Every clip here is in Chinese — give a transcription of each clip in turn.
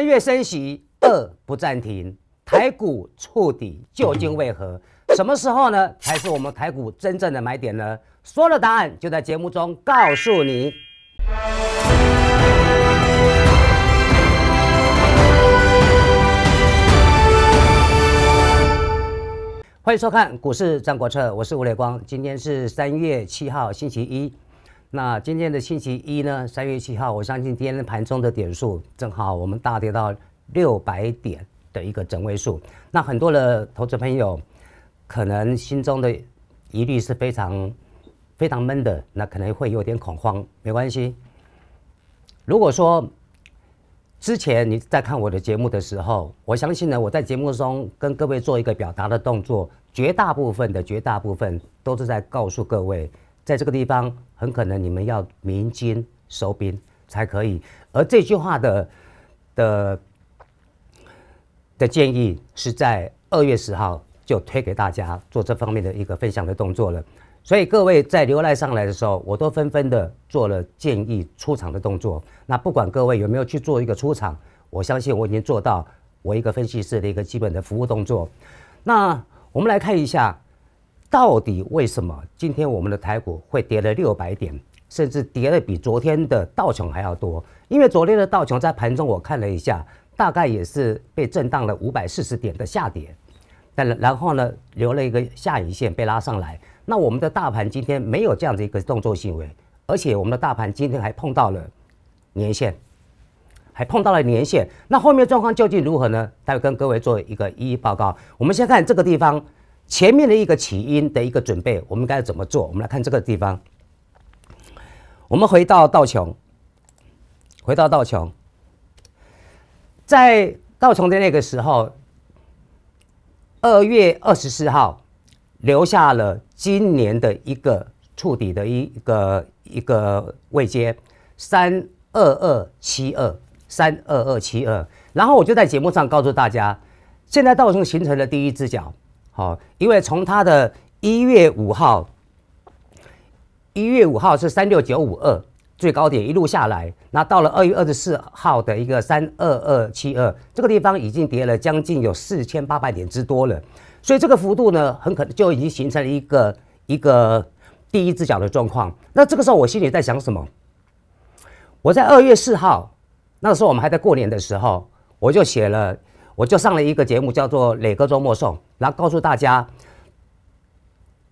三月升息，二不暂停，台股触底究竟为何？什么时候呢？才是我们台股真正的买点呢？所有的答案就在节目中告诉你。欢迎收看股市张国策，我是吴磊光。今天是三月七号，星期一。那今天的星期一呢？三月七号，我相信今天盘中的点数正好我们大跌到六百点的一个整位数。那很多的投资朋友可能心中的疑虑是非常非常闷的，那可能会有点恐慌。没关系，如果说之前你在看我的节目的时候，我相信呢，我在节目中跟各位做一个表达的动作。绝大部分的绝大部分都是在告诉各位，在这个地方很可能你们要鸣金收兵才可以。而这句话的的的建议是在二月十号就推给大家做这方面的一个分享的动作了。所以各位在浏览上来的时候，我都纷纷的做了建议出场的动作。那不管各位有没有去做一个出场，我相信我已经做到我一个分析师的一个基本的服务动作。那我们来看一下，到底为什么今天我们的台股会跌了六百点，甚至跌了比昨天的道琼还要多？因为昨天的道琼在盘中我看了一下，大概也是被震荡了五百四十点的下跌，但然后呢留了一个下影线被拉上来。那我们的大盘今天没有这样的一个动作行为，而且我们的大盘今天还碰到了年线，还碰到了年线。那后面状况究竟如何呢？待会跟各位做一个一一报告。我们先看这个地方前面的一个起因的一个准备，我们该怎么做？我们来看这个地方。我们回到道琼，回到道琼，在道琼的那个时候，二月二十四号留下了今年的一个触底的一一个一个位阶三二二七二。三二二七二，然后我就在节目上告诉大家，现在道琼形成了第一只脚，好，因为从它的一月五号，一月五号是三六九五二最高点一路下来，那到了二月二十四号的一个三二二七二，这个地方已经跌了将近有四千八百点之多了，所以这个幅度呢，很可能就已经形成了一个一个第一只脚的状况。那这个时候我心里在想什么？我在二月四号。那时候我们还在过年的时候，我就写了，我就上了一个节目，叫做《磊哥周末送》，然后告诉大家，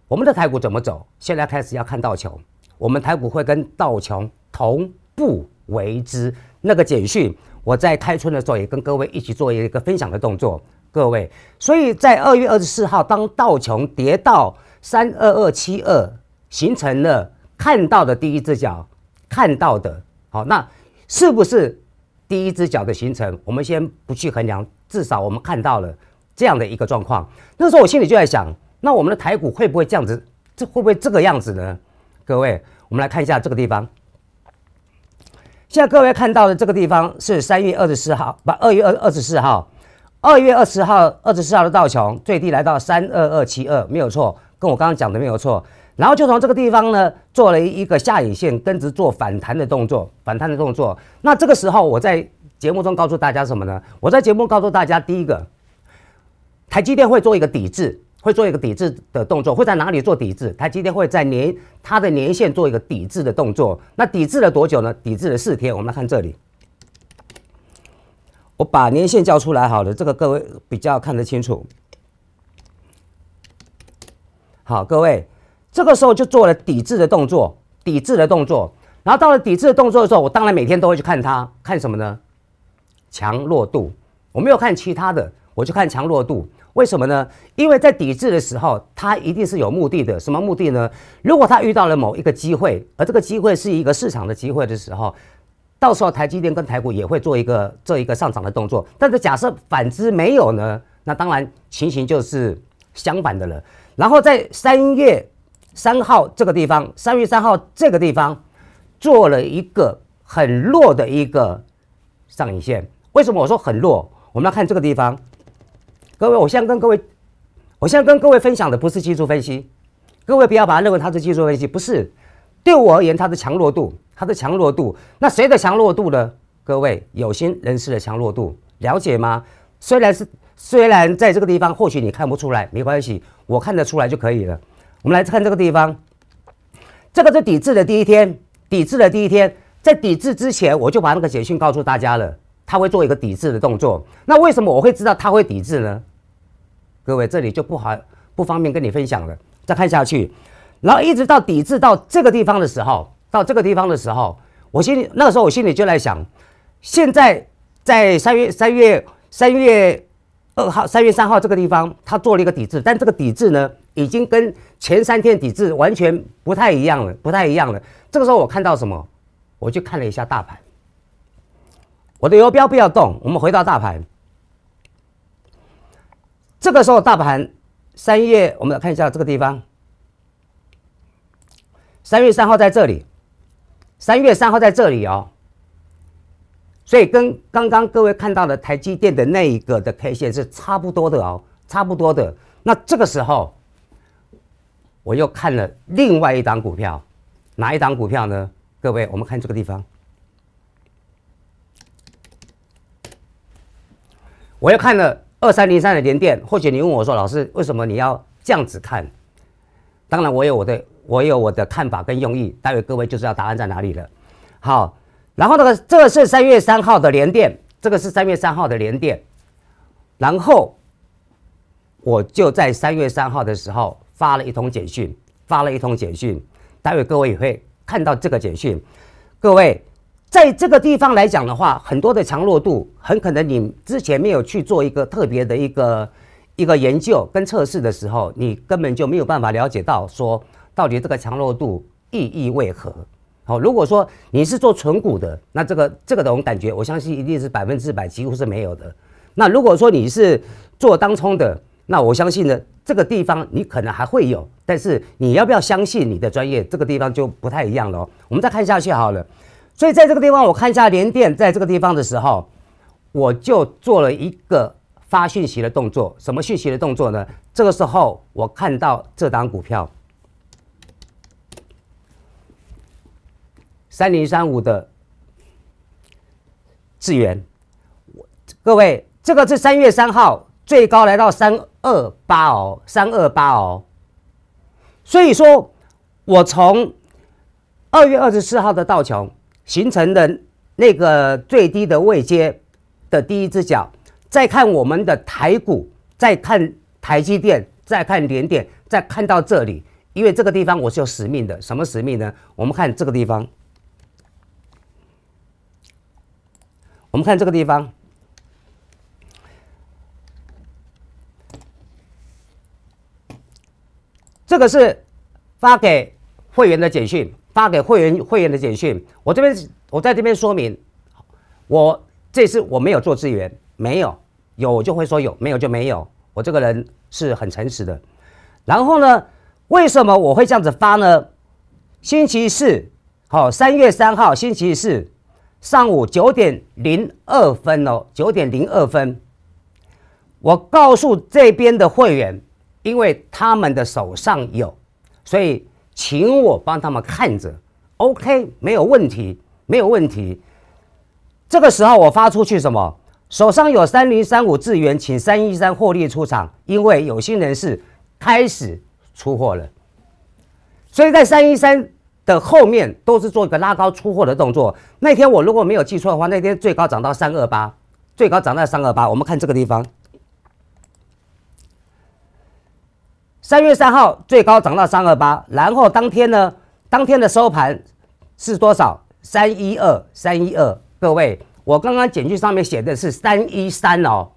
我们的台股怎么走。现在开始要看道琼，我们台股会跟道琼同步为之。那个简讯，我在开春的时候也跟各位一起做一个分享的动作。各位，所以在二月二十四号，当道琼跌到三二二七二，形成了看到的第一只脚，看到的，好，那是不是？第一只脚的形成，我们先不去衡量，至少我们看到了这样的一个状况。那时候我心里就在想，那我们的台股会不会这样子？这会不会这个样子呢？各位，我们来看一下这个地方。现在各位看到的这个地方是三月二十四号，不，二月二二十四号，二月二十号二十四号的道琼最低来到三二二七二，没有错，跟我刚刚讲的没有错。然后就从这个地方呢，做了一个下影线，跟着做反弹的动作，反弹的动作。那这个时候我在节目中告诉大家什么呢？我在节目告诉大家，第一个，台积电会做一个抵制，会做一个抵制的动作，会在哪里做抵制？台积电会在年它的年线做一个抵制的动作。那抵制了多久呢？抵制了四天。我们来看这里，我把年线叫出来好了，这个各位比较看得清楚。好，各位。这个时候就做了抵制的动作，抵制的动作。然后到了抵制的动作的时候，我当然每天都会去看它，看什么呢？强弱度。我没有看其他的，我就看强弱度。为什么呢？因为在抵制的时候，它一定是有目的的。什么目的呢？如果它遇到了某一个机会，而这个机会是一个市场的机会的时候，到时候台积电跟台股也会做一个做一个上涨的动作。但是假设反之没有呢？那当然情形就是相反的了。然后在三月。三号这个地方，三月三号这个地方做了一个很弱的一个上影线。为什么我说很弱？我们要看这个地方，各位，我现在跟各位，我现在跟各位分享的不是技术分析，各位不要把它认为它是技术分析，不是。对我而言，它的强弱度，它的强弱度。那谁的强弱度呢？各位有心人士的强弱度了解吗？虽然是虽然在这个地方或许你看不出来，没关系，我看得出来就可以了。我们来看这个地方，这个是抵制的第一天，抵制的第一天，在抵制之前我就把那个简讯告诉大家了，他会做一个抵制的动作。那为什么我会知道他会抵制呢？各位这里就不好不方便跟你分享了。再看下去，然后一直到抵制到这个地方的时候，到这个地方的时候。我心里那个时候，我心里就在想，现在在三月三月三月二号、三月三号这个地方，他做了一个抵制，但这个抵制呢，已经跟前三天抵制完全不太一样了，不太一样了。这个时候我看到什么？我去看了一下大盘，我的游标不要动，我们回到大盘。这个时候大盘三月，我们来看一下这个地方，三月三号在这里。三月三号在这里哦，所以跟刚刚各位看到的台积电的那一个的 K 线是差不多的哦，差不多的。那这个时候，我又看了另外一档股票，哪一档股票呢？各位，我们看这个地方，我又看了二三零三的连电。或许你问我说，老师，为什么你要这样子看？当然，我有我的。我有我的看法跟用意，待会各位就知道答案在哪里了。好，然后那个这个是三月三号的连电，这个是三月三号的连电，然后我就在三月三号的时候发了一通简讯，发了一通简讯，待会各位也会看到这个简讯。各位在这个地方来讲的话，很多的强弱度，很可能你之前没有去做一个特别的一个一个研究跟测试的时候，你根本就没有办法了解到说。到底这个强弱度意义为何？好，如果说你是做纯股的，那这个这个的我感觉，我相信一定是百分之百几乎是没有的。那如果说你是做当冲的，那我相信呢，这个地方你可能还会有，但是你要不要相信你的专业，这个地方就不太一样了。我们再看下去好了。所以在这个地方，我看一下连电在这个地方的时候，我就做了一个发讯息的动作。什么讯息的动作呢？这个时候我看到这档股票。三零三五的智源，各位，这个是三月三号最高来到三二八哦，三二八哦。所以说，我从二月二十四号的道琼形成的那个最低的位阶的第一只脚，再看我们的台股，再看台积电，再看联电，再看到这里，因为这个地方我是有使命的，什么使命呢？我们看这个地方。我们看这个地方，这个是发给会员的简讯，发给会员会员的简讯。我这边我在这边说明，我这次我没有做资源，没有有就会说有，没有就没有。我这个人是很诚实的。然后呢，为什么我会这样子发呢？星期四，好，三月三号，星期四。上午九点零二分哦，九点零二分，我告诉这边的会员，因为他们的手上有，所以请我帮他们看着，OK，没有问题，没有问题。这个时候我发出去什么？手上有三零三五资源，请三一三获利出场，因为有心人士开始出货了，所以在三一三。的后面都是做一个拉高出货的动作。那天我如果没有记错的话，那天最高涨到三二八，最高涨到三二八。我们看这个地方，三月三号最高涨到三二八，然后当天呢，当天的收盘是多少？三一二，三一二。各位，我刚刚简讯上面写的是三一三哦，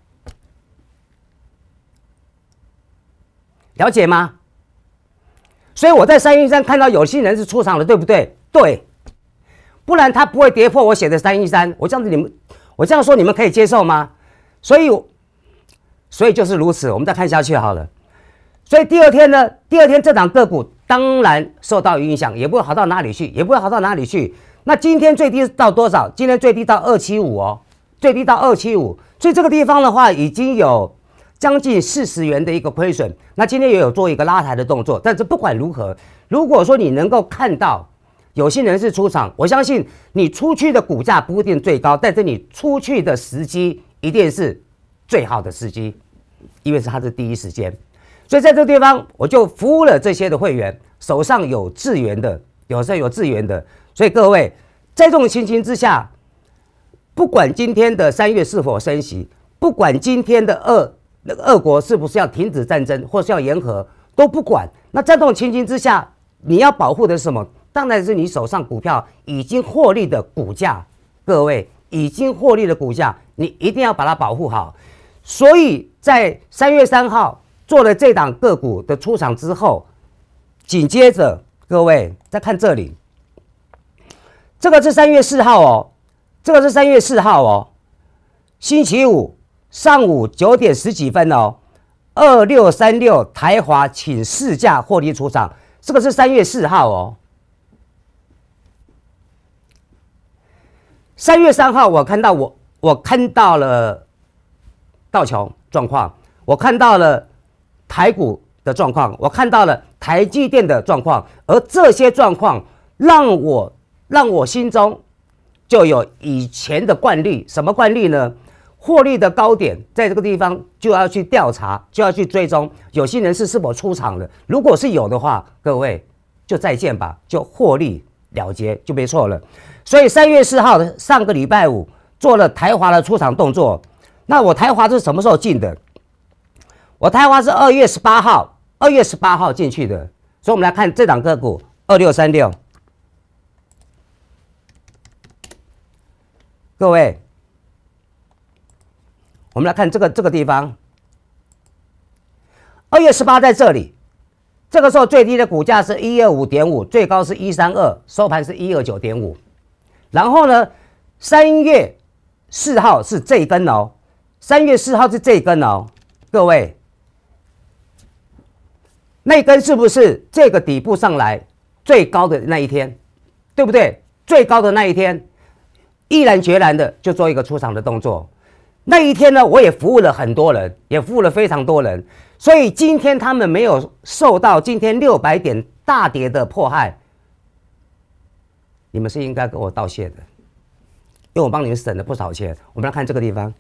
了解吗？所以我在三一三看到有些人是出场了，对不对？对，不然他不会跌破我写的三一三。我这样子你们，我这样说你们可以接受吗？所以，所以就是如此。我们再看下去好了。所以第二天呢，第二天这档个股当然受到影响，也不会好到哪里去，也不会好到哪里去。那今天最低到多少？今天最低到二七五哦，最低到二七五。所以这个地方的话，已经有。将近四十元的一个亏损，那今天也有做一个拉抬的动作，但是不管如何，如果说你能够看到有心人士出场，我相信你出去的股价不一定最高，但是你出去的时机一定是最好的时机，因为是他的第一时间。所以在这个地方，我就服务了这些的会员，手上有资源的，有时候有资源的。所以各位，在这种情形之下，不管今天的三月是否升息，不管今天的俄那个俄国是不是要停止战争，或是要言和，都不管。那在这种情形之下，你要保护的是什么？当然是你手上股票已经获利的股价。各位已经获利的股价，你一定要把它保护好。所以在三月三号做了这档个股的出场之后，紧接着各位再看这里。这个是三月四号哦，这个是三月四号哦，星期五上午九点十几分哦，二六三六台华请试驾获利出场，这个是三月四号哦。三月三号我看到我我看到了道琼状况，我看到了台股的状况，我看到了台积电的状况，而这些状况让我。让我心中就有以前的惯例，什么惯例呢？获利的高点在这个地方就要去调查，就要去追踪有些人士是否出场了。如果是有的话，各位就再见吧，就获利了结就没错了。所以三月四号的上个礼拜五做了台华的出场动作。那我台华是什么时候进的？我台华是二月十八号，二月十八号进去的。所以我们来看这档个股二六三六。各位，我们来看这个这个地方，二月十八在这里，这个时候最低的股价是一二五点五，最高是一三二，收盘是一二九点五。然后呢，三月四号是这一根哦，三月四号是这一根哦，各位，那根是不是这个底部上来最高的那一天，对不对？最高的那一天。毅然决然的就做一个出场的动作。那一天呢，我也服务了很多人，也服务了非常多人，所以今天他们没有受到今天六百点大跌的迫害，你们是应该跟我道谢的，因为我帮你们省了不少钱。我们来看这个地方，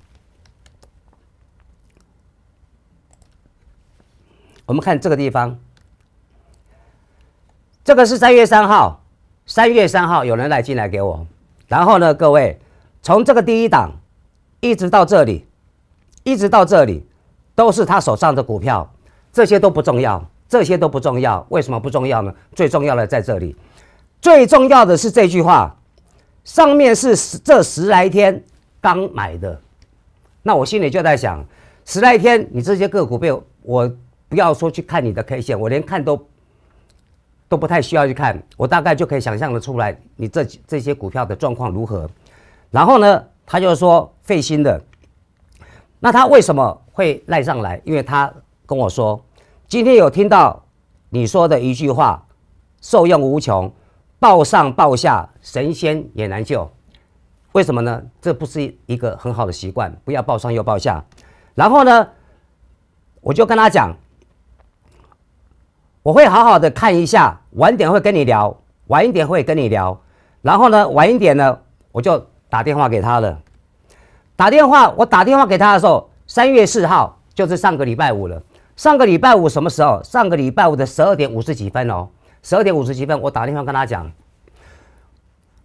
我们看这个地方，这个是三月三号，三月三号有人来进来给我。然后呢，各位，从这个第一档一直到这里，一直到这里，都是他手上的股票，这些都不重要，这些都不重要。为什么不重要呢？最重要的在这里，最重要的是这句话，上面是这十来天刚买的，那我心里就在想，十来天你这些个股被我不要说去看你的 K 线，我连看都。都不太需要去看，我大概就可以想象的出来，你这这些股票的状况如何。然后呢，他就说费心的。那他为什么会赖上来？因为他跟我说，今天有听到你说的一句话，受用无穷，报上报下，神仙也难救。为什么呢？这不是一个很好的习惯，不要报上又报下。然后呢，我就跟他讲。我会好好的看一下，晚点会跟你聊，晚一点会跟你聊，然后呢，晚一点呢，我就打电话给他了。打电话，我打电话给他的时候，三月四号就是上个礼拜五了。上个礼拜五什么时候？上个礼拜五的十二点五十几分哦，十二点五十几分，我打电话跟他讲，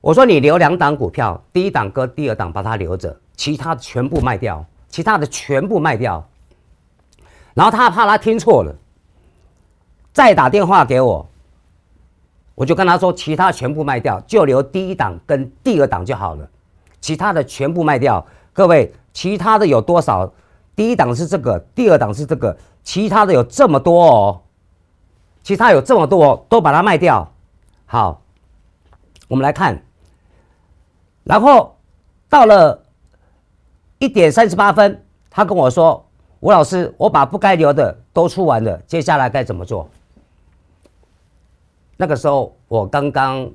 我说你留两档股票，第一档跟第二档把它留着，其他全部卖掉，其他的全部卖掉。然后他怕他听错了。再打电话给我，我就跟他说，其他全部卖掉，就留第一档跟第二档就好了，其他的全部卖掉。各位，其他的有多少？第一档是这个，第二档是这个，其他的有这么多哦，其他有这么多哦，都把它卖掉。好，我们来看，然后到了一点三十八分，他跟我说：“吴老师，我把不该留的都出完了，接下来该怎么做？”那个时候我刚刚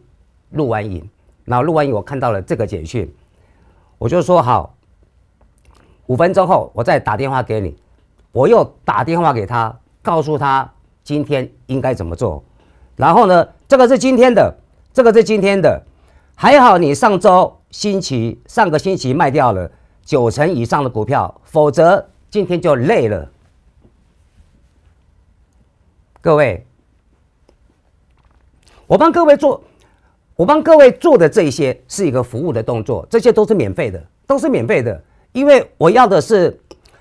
录完影，然后录完影我看到了这个简讯，我就说好，五分钟后我再打电话给你。我又打电话给他，告诉他今天应该怎么做。然后呢，这个是今天的这个是今天的，还好你上周星期上个星期卖掉了九成以上的股票，否则今天就累了。各位，我帮各位做，我帮各位做的这些是一个服务的动作，这些都是免费的，都是免费的，因为我要的是，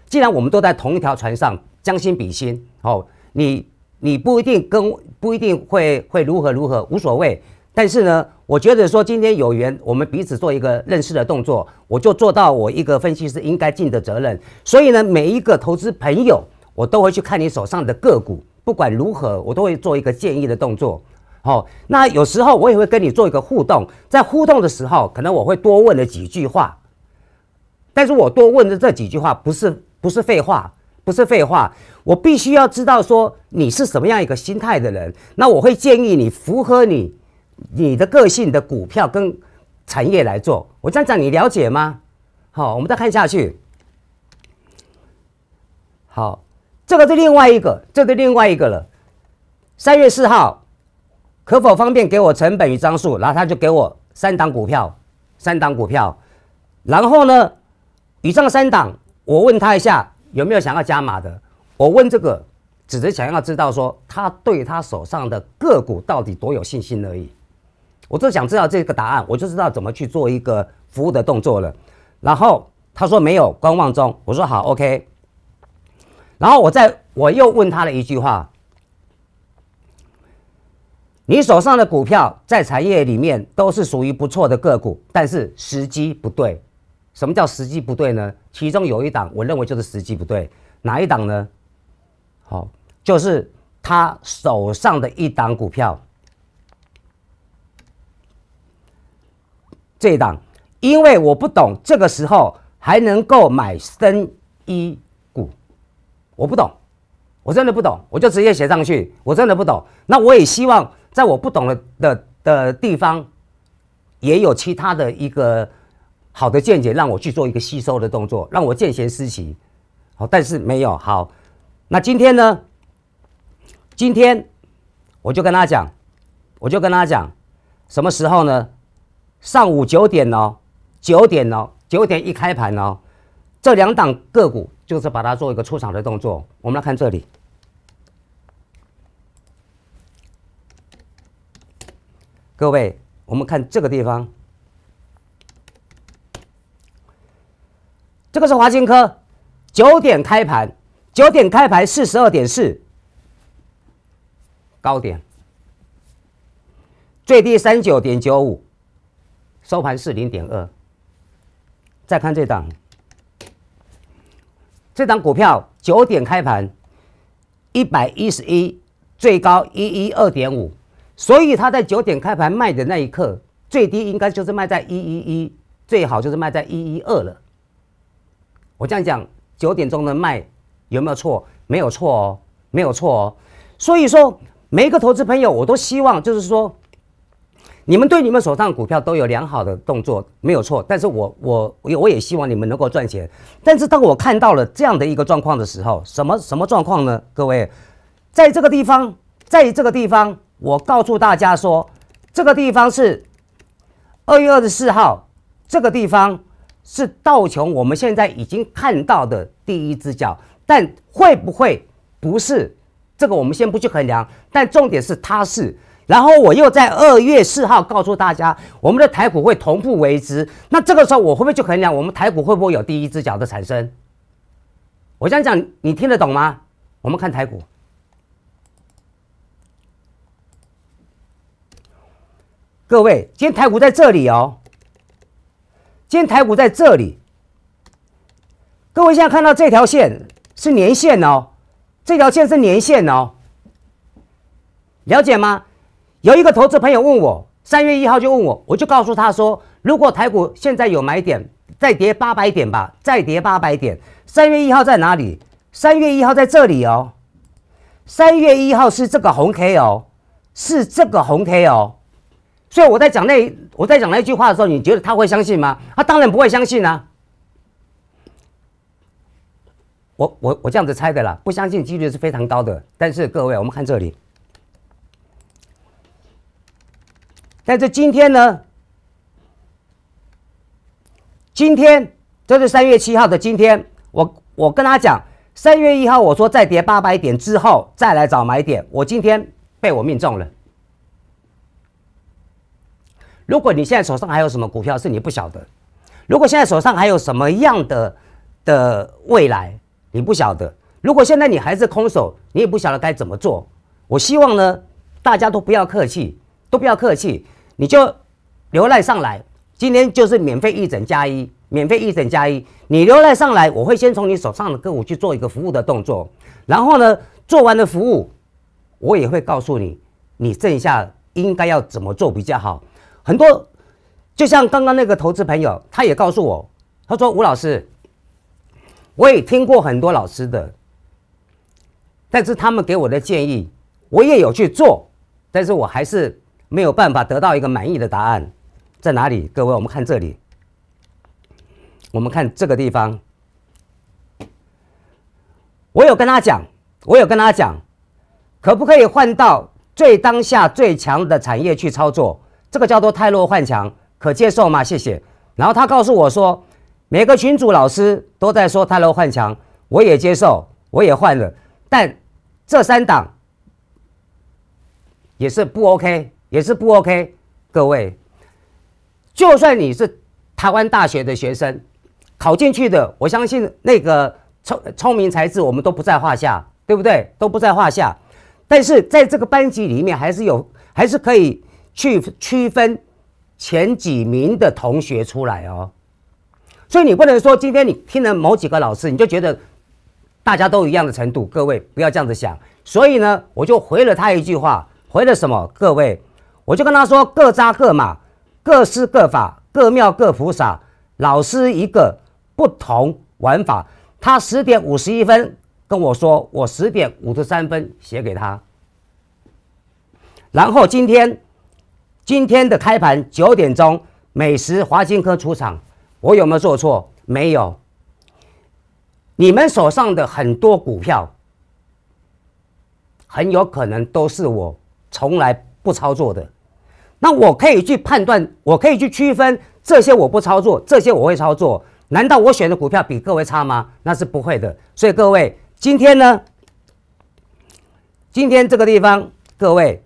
既然我们都在同一条船上，将心比心，哦，你你不一定跟不一定会会如何如何无所谓，但是呢，我觉得说今天有缘，我们彼此做一个认识的动作，我就做到我一个分析师应该尽的责任。所以呢，每一个投资朋友，我都会去看你手上的个股。不管如何，我都会做一个建议的动作。好，那有时候我也会跟你做一个互动，在互动的时候，可能我会多问了几句话。但是我多问的这几句话不是不是废话，不是废话，我必须要知道说你是什么样一个心态的人。那我会建议你符合你你的个性的股票跟产业来做。我这样讲你了解吗？好，我们再看下去。好。这个是另外一个，这是另外一个了。三月四号，可否方便给我成本与张数？然后他就给我三档股票，三档股票。然后呢，以上三档，我问他一下有没有想要加码的。我问这个，只是想要知道说他对他手上的个股到底多有信心而已。我就想知道这个答案，我就知道怎么去做一个服务的动作了。然后他说没有，观望中。我说好，OK。然后我再我又问他了一句话：你手上的股票在产业里面都是属于不错的个股，但是时机不对。什么叫时机不对呢？其中有一档，我认为就是时机不对。哪一档呢？好，就是他手上的一档股票，这一档，因为我不懂，这个时候还能够买深一股。我不懂，我真的不懂，我就直接写上去。我真的不懂，那我也希望在我不懂的的的地方，也有其他的一个好的见解，让我去做一个吸收的动作，让我见贤思齐。好，但是没有好。那今天呢？今天我就跟他讲，我就跟他讲，什么时候呢？上午九点哦，九点哦，九点一开盘哦，这两档个股。就是把它做一个出场的动作。我们来看这里，各位，我们看这个地方，这个是华金科，九点开盘，九点开盘四十二点四，高点，最低三九点九五，收盘是零点二。再看这档。这档股票九点开盘，一百一十一，最高一一二点五，所以他在九点开盘卖的那一刻，最低应该就是卖在一一一，最好就是卖在一一二了。我这样讲，九点钟的卖有没有错？没有错哦，没有错哦。所以说，每一个投资朋友，我都希望就是说。你们对你们手上股票都有良好的动作，没有错。但是我我我我也希望你们能够赚钱。但是当我看到了这样的一个状况的时候，什么什么状况呢？各位，在这个地方，在这个地方，我告诉大家说，这个地方是二月二十四号，这个地方是道琼，我们现在已经看到的第一只脚，但会不会不是？这个我们先不去衡量。但重点是它是。然后我又在二月四号告诉大家，我们的台股会同步为之。那这个时候我会不会去衡量我们台股会不会有第一只脚的产生？我这样讲，你听得懂吗？我们看台股，各位，今天台股在这里哦，今天台股在这里。各位现在看到这条线是年线哦，这条线是年线哦，了解吗？有一个投资朋友问我，三月一号就问我，我就告诉他说，如果台股现在有买点，再跌八百点吧，再跌八百点。三月一号在哪里？三月一号在这里哦。三月一号是这个红 K 哦，是这个红 K 哦。所以我在讲那我在讲那句话的时候，你觉得他会相信吗？他当然不会相信啊。我我我这样子猜的啦，不相信几率是非常高的。但是各位，我们看这里。但是今天呢？今天这是三月七号的今天，我我跟他讲，三月一号我说再跌八百点之后再来找买点，我今天被我命中了。如果你现在手上还有什么股票是你不晓得，如果现在手上还有什么样的的未来你不晓得，如果现在你还是空手，你也不晓得该怎么做。我希望呢，大家都不要客气，都不要客气，你就留赖上来。今天就是免费一整加一，免费一整加一。你留赖上来，我会先从你手上的个股去做一个服务的动作，然后呢，做完的服务，我也会告诉你，你剩下应该要怎么做比较好。很多，就像刚刚那个投资朋友，他也告诉我，他说吴老师，我也听过很多老师的，但是他们给我的建议，我也有去做，但是我还是没有办法得到一个满意的答案。在哪里？各位，我们看这里。我们看这个地方。我有跟他讲，我有跟他讲，可不可以换到最当下最强的产业去操作？这个叫做泰弱换强，可接受吗？谢谢。然后他告诉我说，每个群主老师都在说泰弱换强，我也接受，我也换了，但这三档也是不 OK，也是不 OK。各位。就算你是台湾大学的学生，考进去的，我相信那个聪聪明才智我们都不在话下，对不对？都不在话下。但是在这个班级里面，还是有，还是可以去区分前几名的同学出来哦。所以你不能说今天你听了某几个老师，你就觉得大家都一样的程度。各位不要这样子想。所以呢，我就回了他一句话，回了什么？各位，我就跟他说各扎各马。各施各法，各庙各菩萨，老师一个不同玩法。他十点五十一分跟我说，我十点五十三分写给他。然后今天今天的开盘九点钟，美食华金科出场，我有没有做错？没有。你们手上的很多股票，很有可能都是我从来不操作的。那我可以去判断，我可以去区分这些我不操作，这些我会操作。难道我选的股票比各位差吗？那是不会的。所以各位，今天呢，今天这个地方，各位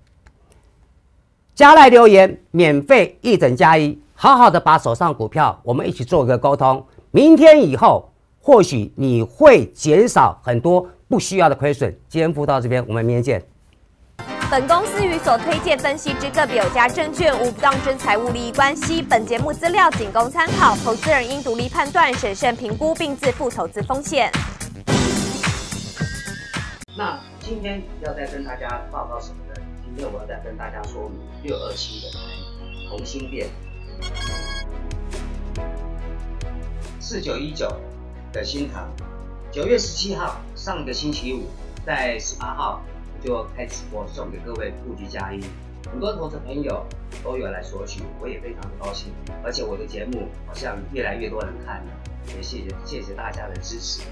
加来留言，免费一整加一，好好的把手上股票，我们一起做一个沟通。明天以后，或许你会减少很多不需要的亏损。今天播到这边，我们明天见。本公司与所推荐分析之个别有价证券无不当之财务利益关系。本节目资料仅供参考，投资人应独立判断、审慎评估并自负投资风险。那今天要再跟大家报告什么今天我要再跟大家说明六二七的同心店，四九一九的新塘，九月十七号上个星期五，在十八号。就开直播送给各位布局加一，很多投资朋友都有来索取，我也非常的高兴，而且我的节目好像越来越多人看了，也谢谢谢谢大家的支持。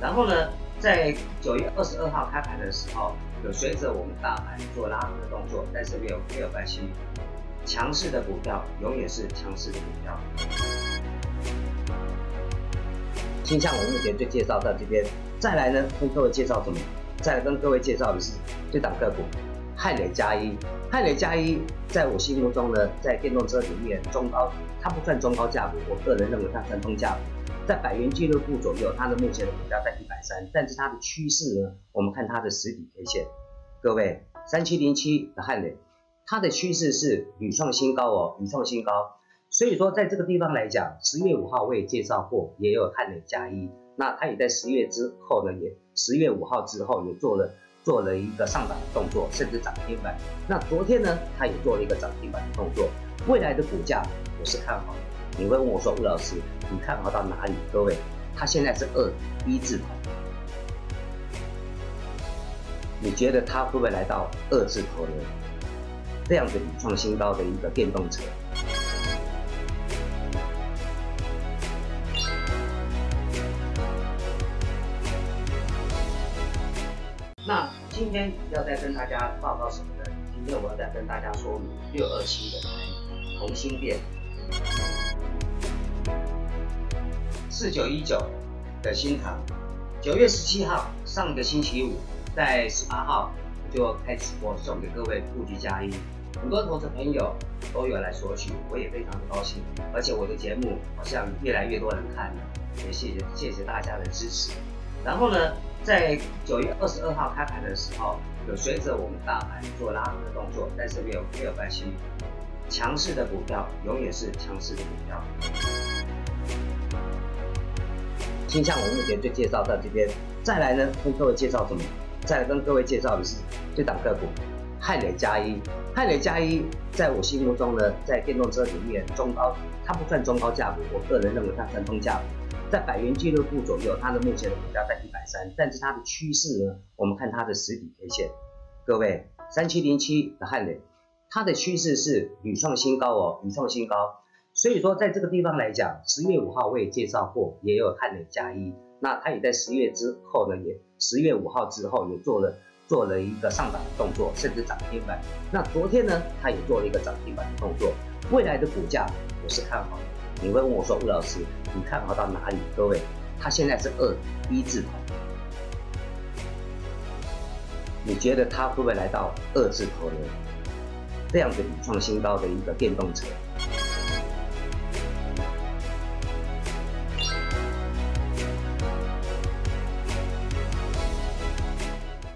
然后呢，在九月二十二号开盘的时候，有随着我们大盘做拉回的动作，但是没有没有关系，强势的股票永远是强势的股票。倾向我目前就介绍到这边，再来呢跟各位介绍什么？再来跟各位介绍的是这档个股，汉磊加一。汉磊加一在我心目中呢，在电动车里面中高，它不算中高价股，我个人认为它算中价股，在百元俱乐部左右，它的目前的股价在一三，但是它的趋势呢，我们看它的实体 K 线，各位三七零七的汉磊，它的趋势是屡创新高哦，屡创新高。所以说在这个地方来讲，十月五号我也介绍过，也有汉磊加一。那它也在十月之后呢，也十月五号之后也做了做了一个上涨的动作，甚至涨停板。那昨天呢，它也做了一个涨停板的动作。未来的股价我是看好的。你会问我说，吴老师，你看好到哪里？各位，它现在是二一字头，你觉得它会不会来到二字头呢？这样子创新高的一个电动车。那今天要再跟大家报告什么呢？今天我要再跟大家说明六二七的同心店。四九一九的新塘，九月十七号上个星期五，在十八号就开直播送给各位布局加一，很多投资朋友都有来索取，我也非常的高兴，而且我的节目好像越来越多人看了，也谢谢谢谢大家的支持。然后呢，在九月二十二号开盘的时候，有随着我们大盘做拉升的动作，但是没有没有关系，强势的股票永远是强势的股票。倾向我目前就介绍到这边，再来呢跟各位介绍什么？再来跟各位介绍的是这档个股汉磊加一。汉磊加一在我心目中呢，在电动车里面中高，它不算中高价股，我个人认为它算中价股，在百元俱乐部左右，它的目前的股价在一百三，但是它的趋势呢，我们看它的实体 K 线，各位三七零七的汉磊，它的趋势是屡创新高哦，屡创新高。所以说，在这个地方来讲，十月五号我也介绍过，也有汉磊加一。那它也在十月之后呢，也十月五号之后也做了做了一个上涨的动作，甚至涨停板。那昨天呢，它也做了一个涨停板的动作。未来的股价我是看好的。你会问我说，吴老师，你看好到哪里？各位，它现在是二一字头，你觉得它会不会来到二字头呢？这样子创新高的一个电动车？